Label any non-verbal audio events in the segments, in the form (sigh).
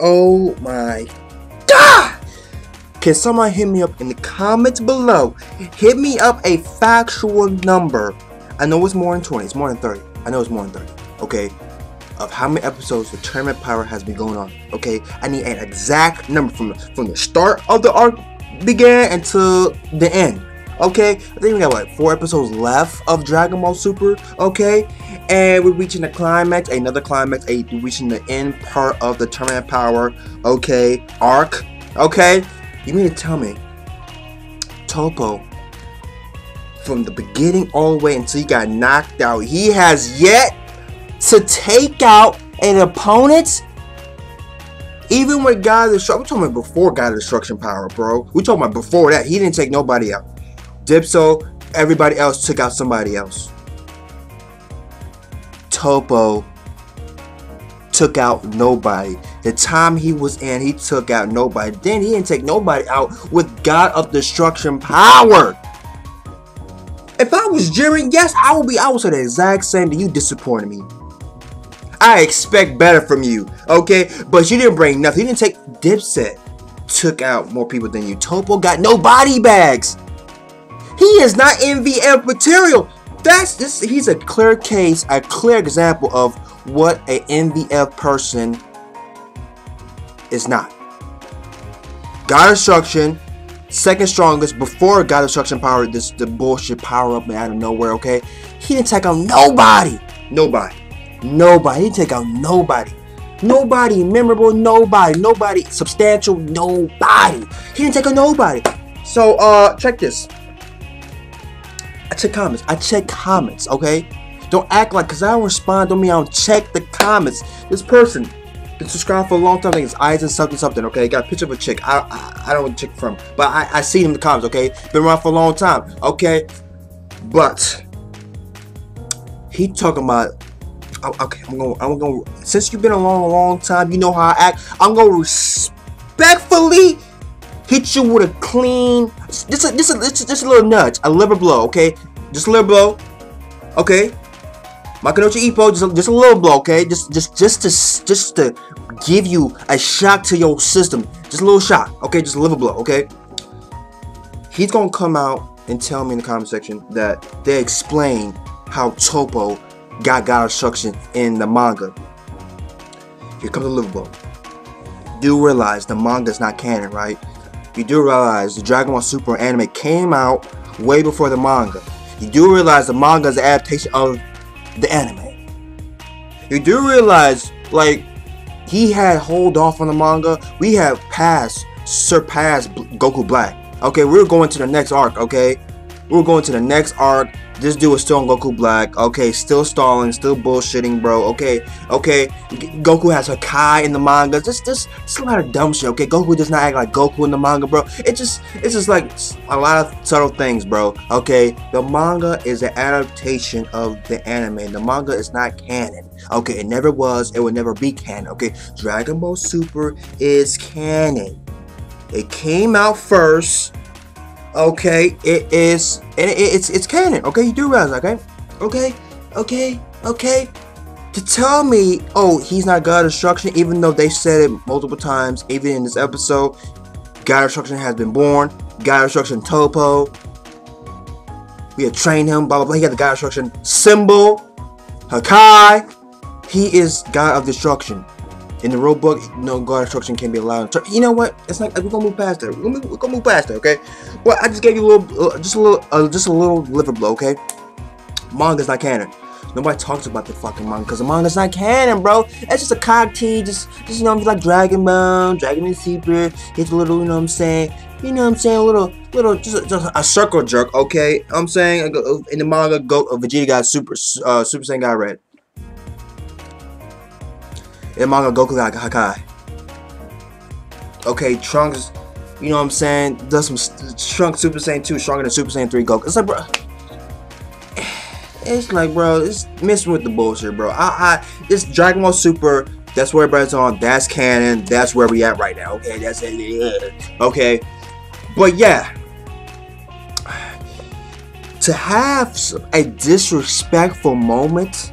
Oh my God! Can someone hit me up in the comments below? Hit me up a factual number. I know it's more than 20, it's more than 30. I know it's more than 30. Okay, of how many episodes the Tournament Power has been going on. Okay, I need an exact number from the, from the start of the arc began until the end. Okay, I think we got like four episodes left of Dragon Ball Super. Okay, and we're reaching the climax, another climax, a reaching the end part of the Tournament Power. Okay, arc. Okay, you mean to tell me Toppo from the beginning all the way until he got knocked out, he has yet to take out an opponent? Even with God of Destruction, we're talking about before God of Destruction power, bro. We're talking about before that. He didn't take nobody out. Dyspo, everybody else took out somebody else. Toppo took out nobody. The time he was in, he took out nobody. Then he didn't take nobody out with God of Destruction power. If I was Jiren, yes, I would be. I would say the exact same. You disappointed me. I expect better from you, okay? But you didn't bring nothing. You didn't take Dipset. Took out more people than you. Toppo got no body bags. He is not MVP material. That's this. He's a clear case, a clear example of what a MVP person is not. God Destruction, second strongest before God Destruction power. This the bullshit power up out of nowhere. Okay, he didn't take out nobody. Nobody. Nobody. He didn't take out nobody. Nobody memorable. Nobody. Nobody substantial. Nobody. He didn't take out nobody. So uh, check this. Check comments. I check comments. Okay. Don't act like because I don't respond. Don't mean I don't check the comments. This person been subscribed for a long time. Think it's eyes and something something. Okay, got a picture of a chick. I I, I don't know chick from, but I I see him in the comments. Okay, been around for a long time. Okay, but he talking about. oh, Okay, I'm gonna I'm gonna since you've been along a long time, you know how I act. I'm gonna respectfully hit you with a clean, just a, just a, just a, just a little nudge, a liver blow. Okay, just a little blow. Okay, Makunouchi Ippo, just a, just a little blow, okay? Just just just to just to give you a shock to your system, just a little shock, okay? Just a little blow, okay? He's gonna come out and tell me in the comment section that they explain how Toppo got God Destruction in the manga. Here comes the little blow. Do realize the manga is not canon, right? You do realize the Dragon Ball Super anime came out way before the manga. You do realize the manga is an adaptation of the anime. You do realize, like, he had hold off on the manga. We have passed, surpassed Goku Black. Okay, we're going to the next arc, okay? We're going to the next arc. This dude is still on Goku Black. Okay, still stalling, still bullshitting, bro. Okay, okay. G- Goku has Hakai in the manga. Just, just, just a lot of dumb shit. Okay, Goku does not act like Goku in the manga, bro. It just, it's just like a lot of subtle things, bro. Okay, the manga is an adaptation of the anime. The manga is not canon. Okay, it never was. It will never be canon. Okay, Dragon Ball Super is canon. It came out first. Okay, it is, and it, it's it's canon. Okay, you do realize, okay, okay, okay, okay. To tell me, oh, he's not God of Destruction, even though they said it multiple times, even in this episode, God of Destruction has been born. God of Destruction Toppo. We had trained him. Blah blah blah. He got the God of Destruction symbol. Hakai. He is God of Destruction. In the rule book, no of Destruction can be allowed. So You know what? It's like we're gonna move past that. We're gonna, we're gonna move past that, okay? Well, I just gave you a little, uh, just a little, uh, just a little liver blow, okay? Manga's not canon. Nobody talks about the fucking manga because the manga's not canon, bro. It's just a cock tee, just, just you know, like Dragon Ball, Dragon and Super. It's a little, you know what I'm saying? You know what I'm saying? A little, little, just, a- just a circle jerk, okay? I'm saying uh, in the manga, Go, uh, Vegeta got Super, uh, Super Saiyan got red. In manga, Goku Hakai. Okay, Trunks, you know what I'm saying? Does some Trunks Super Saiyan 2 stronger than Super Saiyan 3 Goku. It's like, bro. (sighs) It's like, bro, it's messing with the bullshit, bro. I, I, it's Dragon Ball Super. That's where everybody's on. That's canon. That's where we at right now. Okay, that's it. Okay, but yeah, (sighs) to have a disrespectful moment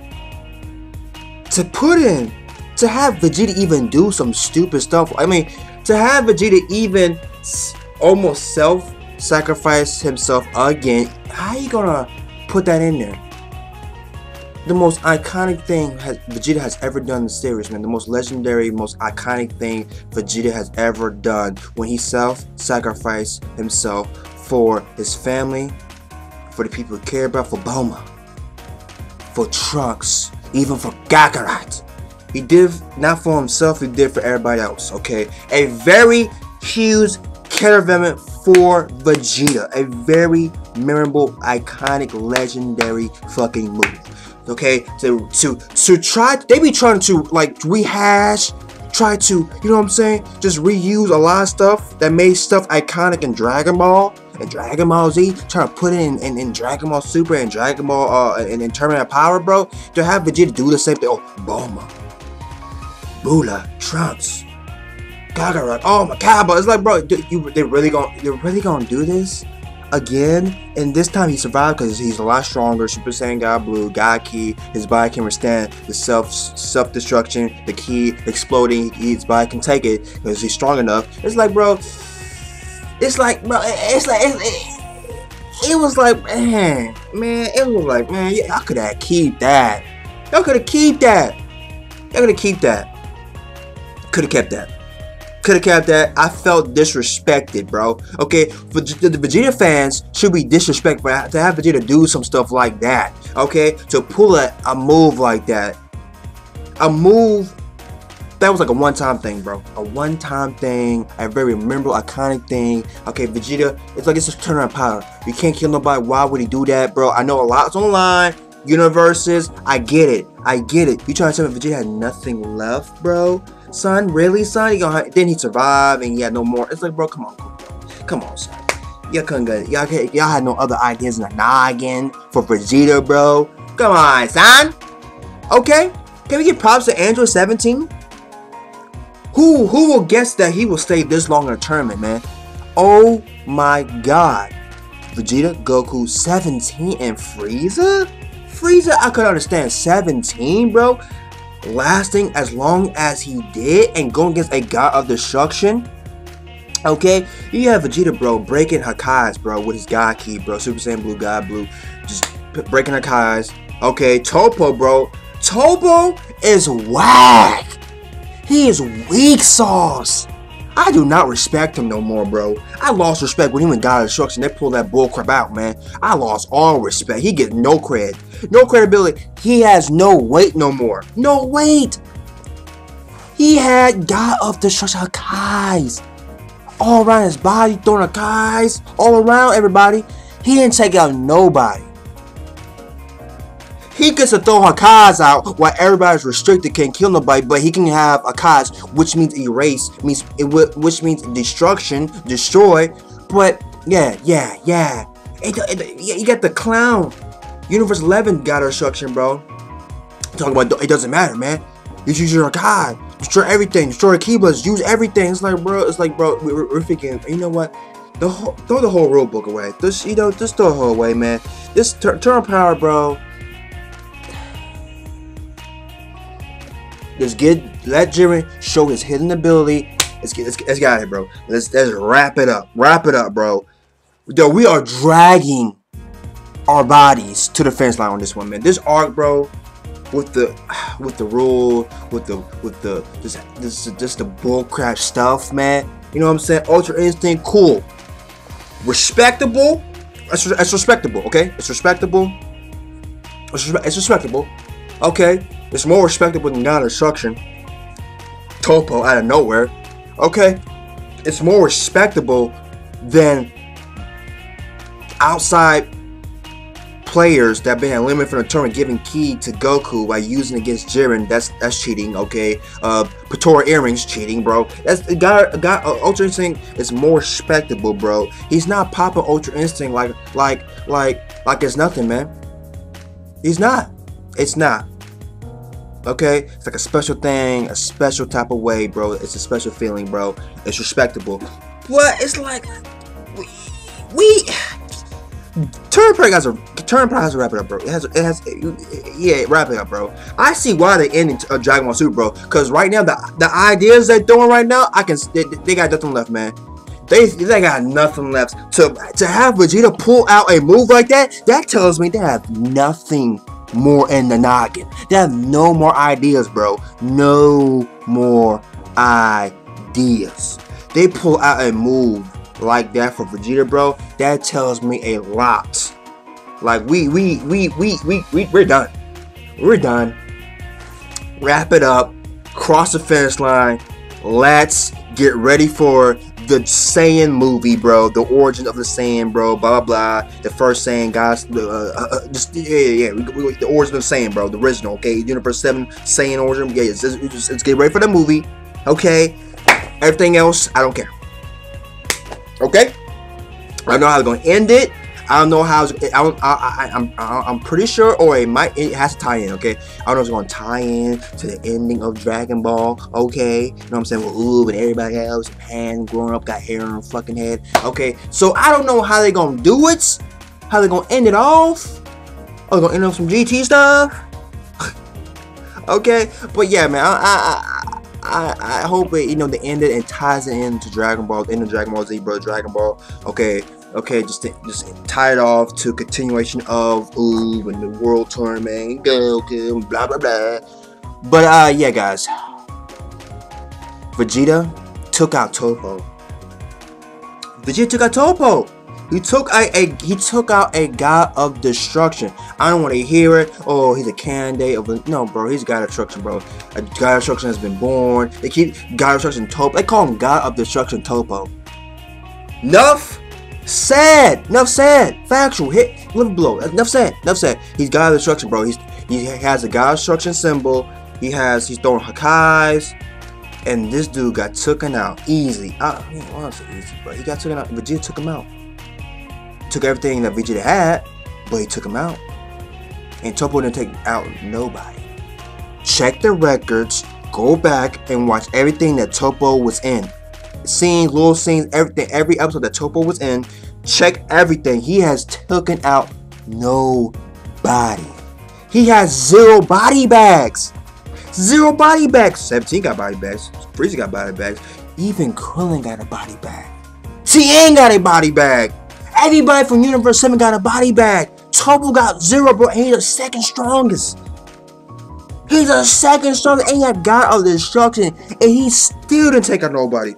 to put in to have Vegeta even do some stupid stuff. I mean, to have Vegeta even almost self-sacrifice himself again. How you gonna put that in there? The most iconic thing has, Vegeta has ever done in the series, man. The most legendary, most iconic thing Vegeta has ever done when he self-sacrificed himself for his family, for the people he care about, for Bulma, for Trunks, even for Kakarot. He did not for himself, he did for everybody else, okay? A very huge character for Vegeta. A very memorable, iconic, legendary fucking move. Okay, to to to try they be trying to like rehash, try to, you know what I'm saying? Just reuse a lot of stuff that made stuff iconic in Dragon Ball and Dragon Ball Z, trying to put it in, in, in Dragon Ball Super and Dragon Ball uh and in Terminator Power, bro. To have Vegeta do the same thing. Oh, Bulma. Bulla, Trunks, Kakarot, oh my god, it's like, bro, you, they really gonna, they're really gonna do this again? And this time he survived because he's a lot stronger. Super Saiyan God Blue, God Ki, his body can withstand the self self destruction, the ki exploding. His body can take it because he's strong enough. It's like, bro, it's like, bro, it's like. It's, it, it was like, man, man, it was like, man, y'all could have keep that. Y'all could have keep that. Y'all could have keep that. Could have kept that. Could have kept that. I felt disrespected, bro. Okay, for the Vegeta fans should be disrespectful to have Vegeta do some stuff like that. Okay, to pull a, a move like that, a move that was like a one-time thing, bro. A one-time thing, a very memorable, iconic thing. Okay, Vegeta, it's like it's just turnaround power. You can't kill nobody. Why would he do that, bro? I know a lot's online. Universes, I get it. I get it. You trying to tell me Vegeta had nothing left, bro? Son, really, son? You gonna then he survived and he had no more. It's like, bro, come on, come on, son. Y'all couldn't get y'all y'all had no other ideas in the noggin for Vegeta, bro. Come on, son. Okay, can we get props to Android 17? Who who will guess that he will stay this long in a tournament, man? Oh my god. Vegeta, Goku, 17, and Frieza? Frieza, I could understand 17, bro lasting as long as he did and going against a god of destruction. Okay, you have Vegeta, bro, breaking Hakai's, bro, with his God Ki, bro, Super Saiyan Blue, God Blue, just breaking Hakai's. Okay, Toppo, bro, Toppo is whack. He is weak sauce. I do not respect him no more, bro. I lost respect when he went God of Destruction. They pulled that bullcrap out, man. I lost all respect. He gets no cred. No credibility. He has no weight no more. No weight. He had God of Destruction Hakai's. All around his body, throwing Hakai's. All around everybody. He didn't take out nobody. He gets to throw Hakai's out while everybody's restricted, can't kill nobody, but he can have Hakai's, which means erase, means which means destruction, destroy. But yeah, yeah, yeah. You got the clown. Universe 11 got destruction, bro. Talking about it doesn't matter, man. You use your God, destroy everything, destroy Ki blasts, use everything. It's like, bro, it's like, bro, we're, we're thinking, you know what? The whole, throw the whole rule book away. Just, you know, just throw it away, man. This turn power, bro. Let's get let Jiren show his hidden ability. Let's get let's, let's get it, bro. Let's let's wrap it up. Wrap it up, bro. Yo, we are dragging our bodies to the fence line on this one, man. This arc, bro, with the with the rule, with the with the just this just the bullcrap stuff, man. You know what I'm saying? Ultra Instinct, cool, respectable. It's, it's respectable, okay? It's respectable. It's, it's respectable, okay? It's more respectable than God Destruction. Toppo out of nowhere. Okay? It's more respectable than outside players that been eliminated from the tournament giving ki to Goku by using against Jiren. That's that's cheating, okay? Uh Potara earrings cheating, bro. That's got got uh, Ultra Instinct is more respectable, bro. He's not popping Ultra Instinct like like like like it's nothing, man. He's not. It's not. Okay? It's like a special thing, a special type of way, bro. It's a special feeling, bro. It's respectable. But it's like we, we Turn probably has a turn probably has to wrap it up, bro. It has it has yeah, wrap it up, bro. I see why they ending uh, Dragon Ball Super, bro. Cause right now the the ideas they're doing right now, I can they, they got nothing left, man. They they got nothing left. To to have Vegeta pull out a move like that, that tells me they have nothing more in the noggin. They have no more ideas, bro. No more ideas. They pull out a move like that for Vegeta, bro. That tells me a lot. Like we we we we we, we we're done. We're done. Wrap it up. Cross the finish line. Let's get ready for the Saiyan movie, bro. The origin of the Saiyan, bro. Blah blah blah. The first Saiyan, guys. Uh, uh, uh, just yeah, yeah. We, we, the origin of the Saiyan, bro. The original. Okay, Universe Seven Saiyan origin. Yeah, let's, let's get ready for the movie. Okay. Everything else, I don't care. Okay. I know how they're gonna end it. I don't know how. I, I, I, I'm I'm pretty sure, or it might. It has to tie in. Okay. I don't know if it's gonna tie in to the ending of Dragon Ball. Okay. You know what I'm saying? Well, Uub, and everybody else, Pan growing up got hair on her fucking head. Okay. So I don't know how they're gonna do it. How they're gonna end it off. Oh, gonna end up some GT stuff. (laughs) okay. But yeah, man. I, I, I, I hope it, you know, they end it and ties it into Dragon Ball, into Dragon Ball Z, bro, Dragon Ball. Okay, okay, just just tie it off to continuation of Uub and the world tournament, Goku, blah blah blah. But uh, yeah, guys, Vegeta took out Toppo. Vegeta took out Toppo! He took a, a, he took out a god of destruction. I don't want to hear it. Oh, he's a candidate of a, no, bro. He's god of destruction, bro. A god of destruction has been born. They keep god of destruction Toppo. They call him god of destruction Toppo. Enough said. Enough said. Factual. Hit liver blow. Enough said. Enough said. He's god of destruction, bro. He's he has a god of destruction symbol. He has he's throwing Hakais. And this dude got taken out easy. I, I honestly, easy, bro. He got taken out. Vegeta took him out took everything that Vegeta had, but he took him out. And Toppo didn't take out nobody. Check the records, go back and watch everything that Toppo was in. Scenes, little scenes, everything, every episode that Toppo was in. Check everything. He has taken out nobody. He has zero body bags. Zero body bags. 17 got body bags. Frieza got body bags. Even Krillin got a body bag. Tien got a body bag. Everybody from Universe 7 got a body bag. Toppo got zero, bro, and he's the second strongest. He's the second strongest, and he got God of Destruction, and he still didn't take out nobody.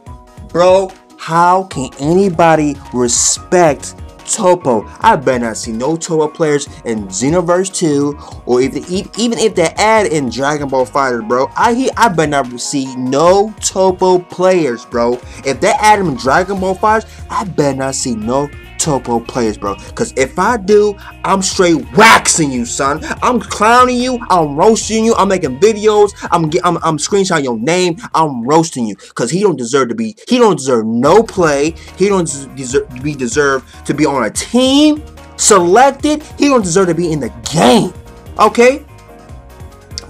Bro, how can anybody respect Toppo? I better not see no Toppo players in Xenoverse 2, or if even if they add in Dragon Ball FighterZ, bro. I I better not see no Toppo players, bro. If they add them in Dragon Ball FighterZ, I better not see no Toppo players, bro. Because if I do, I'm straight waxing you, son. I'm clowning you. I'm roasting you. I'm making videos. I'm I'm, I'm screenshotting your name. I'm roasting you. Because he don't deserve to be, he don't deserve no play. He don't deserve to be deserve to be on a team selected. He don't deserve to be in the game. Okay?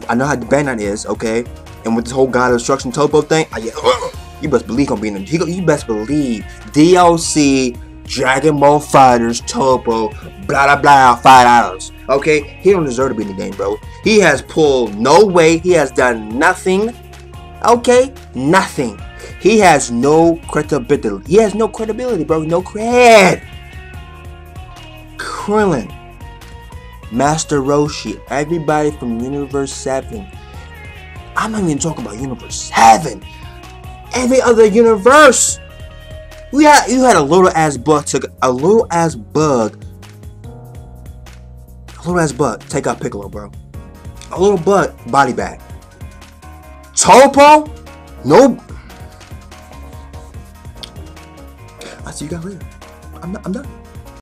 I know how the Bandai is, okay? And with this whole God of Destruction Toppo thing, I, (gasps) you best believe I'm being in. You best believe DLC Dragon Ball FighterZ Toppo, blah blah blah, five dollars. Okay, he don't deserve to be in the game, bro. He has pulled no weight. He has done nothing. Okay, nothing. He has no credibility. He has no credibility, bro. No cred. Krillin, Master Roshi, everybody from Universe 7. I'm not even talking about Universe 7. Every other universe you had you had a little ass bug took a little ass bug. A little ass bug take out Piccolo, bro. A little bug body bag. Toppo? No. I see you guys later. I'm, not, I'm done.